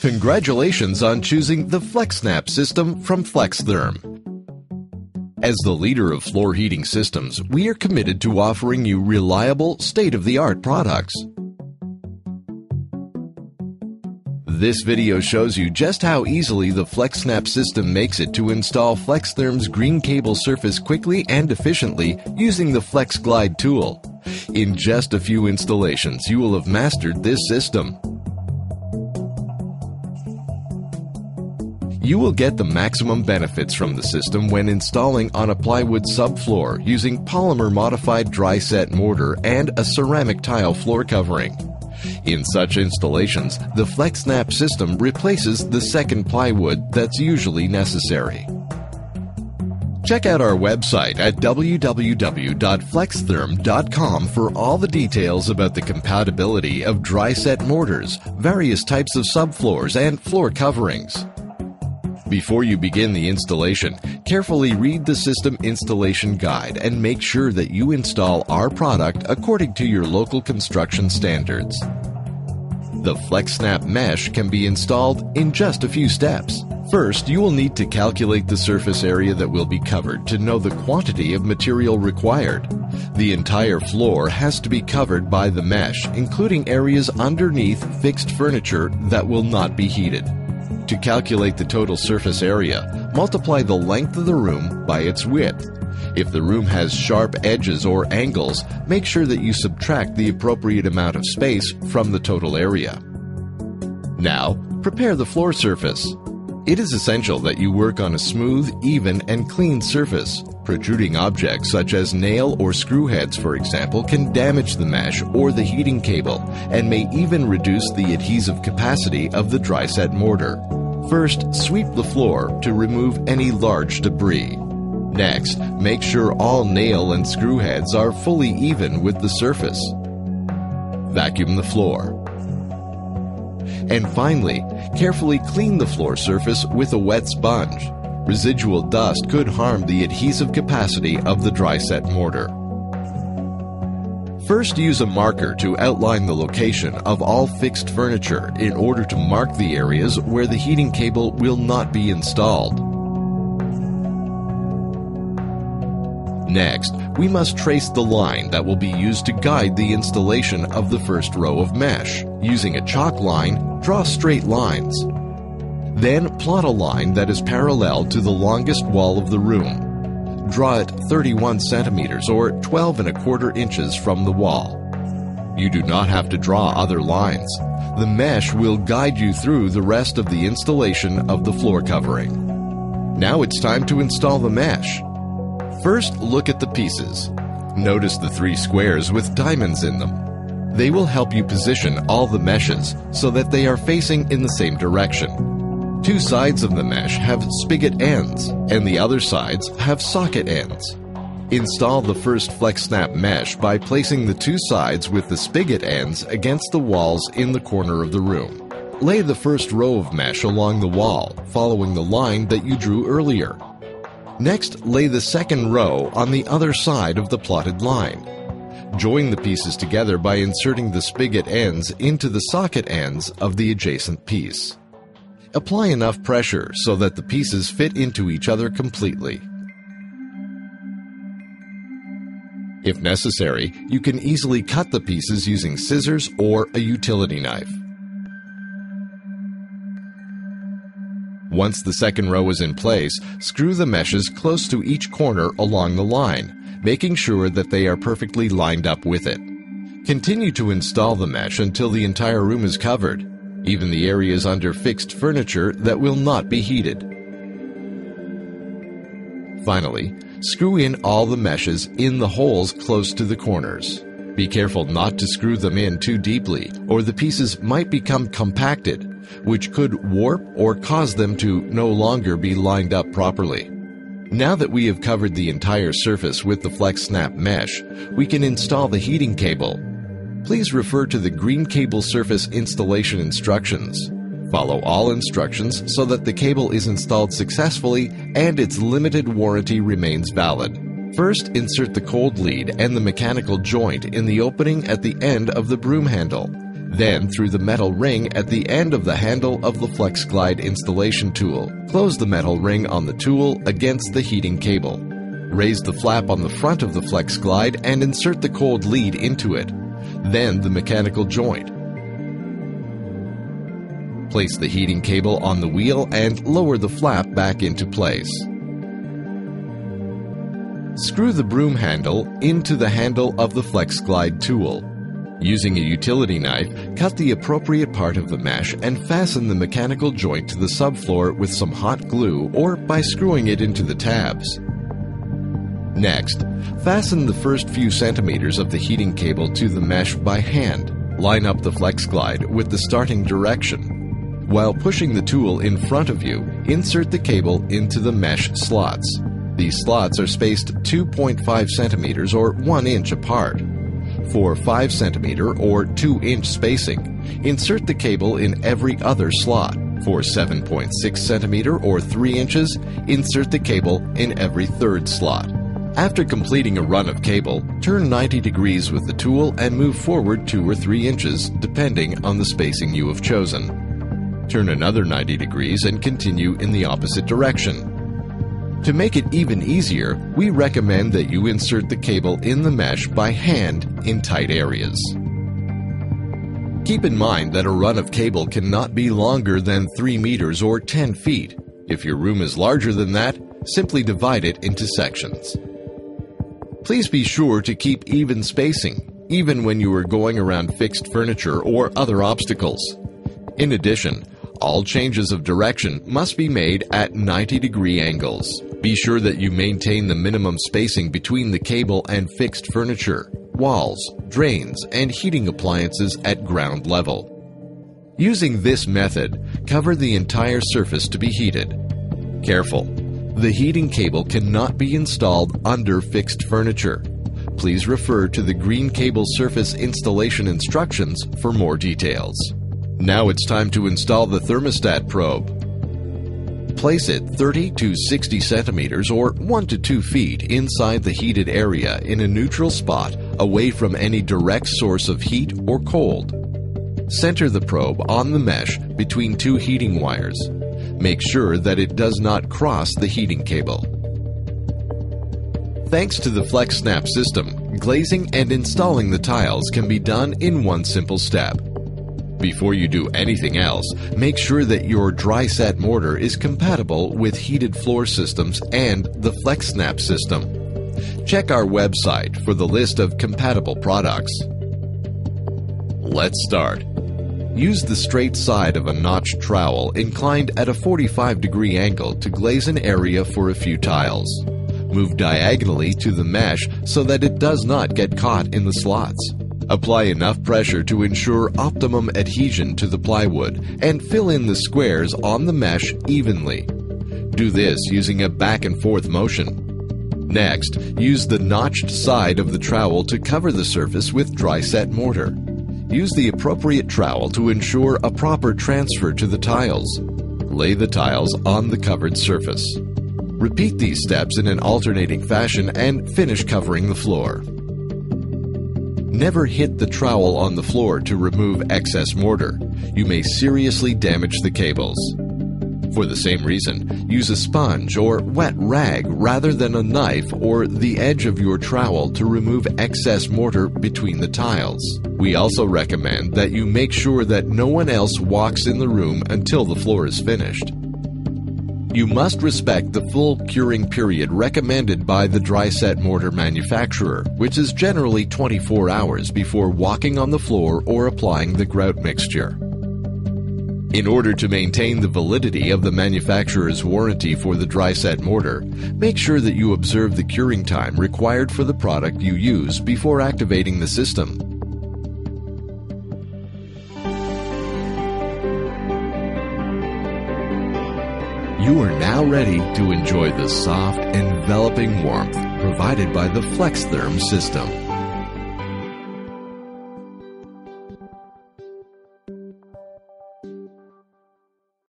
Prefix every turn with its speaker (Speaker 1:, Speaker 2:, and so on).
Speaker 1: Congratulations on choosing the FlexSnap system from FlexTherm. As the leader of floor heating systems, we are committed to offering you reliable, state-of-the-art products. This video shows you just how easily the FlexSnap system makes it to install FlexTherm's green cable surface quickly and efficiently using the FlexGlide tool. In just a few installations, you will have mastered this system. You will get the maximum benefits from the system when installing on a plywood subfloor using polymer modified dry set mortar and a ceramic tile floor covering. In such installations, the FlexSnap system replaces the second plywood that's usually necessary. Check out our website at www.flextherm.com for all the details about the compatibility of dry set mortars, various types of subfloors, and floor coverings. Before you begin the installation, carefully read the system installation guide and make sure that you install our product according to your local construction standards. The FlexSnap mesh can be installed in just a few steps. First, you will need to calculate the surface area that will be covered to know the quantity of material required. The entire floor has to be covered by the mesh, including areas underneath fixed furniture that will not be heated. To calculate the total surface area, multiply the length of the room by its width. If the room has sharp edges or angles, make sure that you subtract the appropriate amount of space from the total area. Now, prepare the floor surface. It is essential that you work on a smooth, even, and clean surface. Protruding objects such as nail or screw heads, for example, can damage the mesh or the heating cable and may even reduce the adhesive capacity of the dry set mortar. First, sweep the floor to remove any large debris. Next, make sure all nail and screw heads are fully even with the surface. Vacuum the floor. And finally, carefully clean the floor surface with a wet sponge. Residual dust could harm the adhesive capacity of the dry set mortar. First, use a marker to outline the location of all fixed furniture in order to mark the areas where the heating cable will not be installed. Next, we must trace the line that will be used to guide the installation of the first row of mesh. Using a chalk line, draw straight lines. Then plot a line that is parallel to the longest wall of the room draw it 31 centimeters or 12 and a quarter inches from the wall. You do not have to draw other lines. The mesh will guide you through the rest of the installation of the floor covering. Now it's time to install the mesh. First, look at the pieces. Notice the three squares with diamonds in them. They will help you position all the meshes so that they are facing in the same direction. Two sides of the mesh have spigot ends, and the other sides have socket ends. Install the first FlexSnap mesh by placing the two sides with the spigot ends against the walls in the corner of the room. Lay the first row of mesh along the wall, following the line that you drew earlier. Next, lay the second row on the other side of the plotted line. Join the pieces together by inserting the spigot ends into the socket ends of the adjacent piece. Apply enough pressure so that the pieces fit into each other completely. If necessary, you can easily cut the pieces using scissors or a utility knife. Once the second row is in place, screw the meshes close to each corner along the line, making sure that they are perfectly lined up with it. Continue to install the mesh until the entire room is covered even the areas under fixed furniture that will not be heated. Finally, screw in all the meshes in the holes close to the corners. Be careful not to screw them in too deeply, or the pieces might become compacted, which could warp or cause them to no longer be lined up properly. Now that we have covered the entire surface with the FlexSnap mesh, we can install the heating cable please refer to the green cable surface installation instructions. Follow all instructions so that the cable is installed successfully and its limited warranty remains valid. First, insert the cold lead and the mechanical joint in the opening at the end of the broom handle. then through the metal ring at the end of the handle of the Flex Glide installation tool. Close the metal ring on the tool against the heating cable. Raise the flap on the front of the Flex Glide and insert the cold lead into it, then the mechanical joint. Place the heating cable on the wheel and lower the flap back into place. Screw the broom handle into the handle of the FlexGlide tool. Using a utility knife, cut the appropriate part of the mesh and fasten the mechanical joint to the subfloor with some hot glue or by screwing it into the tabs. Next, fasten the first few centimeters of the heating cable to the mesh by hand. Line up the flex glide with the starting direction. While pushing the tool in front of you, insert the cable into the mesh slots. These slots are spaced 2.5 centimeters or 1 inch apart. For 5 centimeter or 2 inch spacing, insert the cable in every other slot. For 7.6 centimeter or 3 inches, insert the cable in every third slot. After completing a run of cable, turn 90 degrees with the tool and move forward 2 or 3 inches depending on the spacing you have chosen. Turn another 90 degrees and continue in the opposite direction. To make it even easier, we recommend that you insert the cable in the mesh by hand in tight areas. Keep in mind that a run of cable cannot be longer than 3 meters or 10 feet. If your room is larger than that, simply divide it into sections. Please be sure to keep even spacing, even when you are going around fixed furniture or other obstacles. In addition, all changes of direction must be made at 90 degree angles. Be sure that you maintain the minimum spacing between the cable and fixed furniture, walls, drains, and heating appliances at ground level. Using this method, cover the entire surface to be heated. Careful! The heating cable cannot be installed under fixed furniture. Please refer to the green cable surface installation instructions for more details. Now it's time to install the thermostat probe. Place it 30 to 60 centimeters or 1 to 2 feet inside the heated area in a neutral spot away from any direct source of heat or cold. Center the probe on the mesh between two heating wires. Make sure that it does not cross the heating cable. Thanks to the Flex Snap system, glazing and installing the tiles can be done in one simple step. Before you do anything else, make sure that your dry set mortar is compatible with heated floor systems and the Flex Snap system. Check our website for the list of compatible products. Let's start. Use the straight side of a notched trowel inclined at a 45 degree angle to glaze an area for a few tiles. Move diagonally to the mesh so that it does not get caught in the slots. Apply enough pressure to ensure optimum adhesion to the plywood and fill in the squares on the mesh evenly. Do this using a back and forth motion. Next, use the notched side of the trowel to cover the surface with dry set mortar. Use the appropriate trowel to ensure a proper transfer to the tiles. Lay the tiles on the covered surface. Repeat these steps in an alternating fashion and finish covering the floor. Never hit the trowel on the floor to remove excess mortar. You may seriously damage the cables. For the same reason, use a sponge or wet rag rather than a knife or the edge of your trowel to remove excess mortar between the tiles. We also recommend that you make sure that no one else walks in the room until the floor is finished. You must respect the full curing period recommended by the dry set mortar manufacturer, which is generally 24 hours before walking on the floor or applying the grout mixture. In order to maintain the validity of the manufacturer's warranty for the dry set mortar, make sure that you observe the curing time required for the product you use before activating the system. You are now ready to enjoy the soft, enveloping warmth provided by the FlexTherm system.